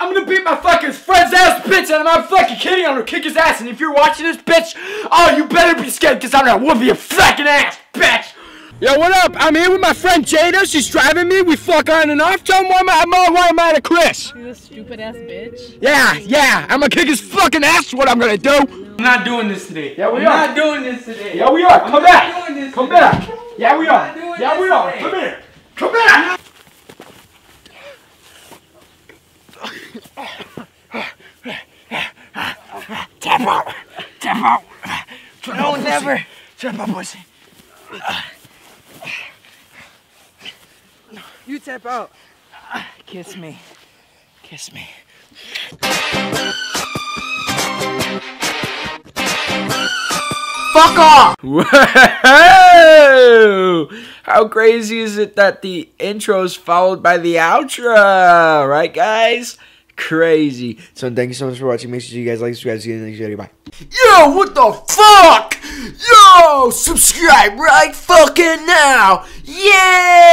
I'm gonna beat my fucking friend's ass, bitch, and I'm not fucking kidding. I'm gonna kick his ass, and if you're watching this, bitch, oh, you better be scared, because I'm gonna whoop your fucking ass, bitch. Yo, what up? I'm here with my friend Jada. She's driving me. We fuck on and off. Tell him why I'm, I'm, why I'm mad at Chris. You stupid ass bitch. Yeah, yeah. I'm gonna kick his fucking ass. What I'm gonna do. I'm not doing this today. Yeah, we I'm are. not doing this today. Yeah, we are. Come I'm Come not back. doing this Come today. back. Yeah, we I'm are. not doing Yeah, this we are. today. Come here. Come back. Tap out. Tap out. No, never. Tap out, pussy. You tap out. Kiss me. Kiss me. Fuck off! Whoa! How crazy is it that the intro is followed by the outro? Right, guys? Crazy. So thank you so much for watching. Make sure you guys like, subscribe, see you in the next video. Bye. Yo, what the fuck? Yo, subscribe right fucking now. Yeah!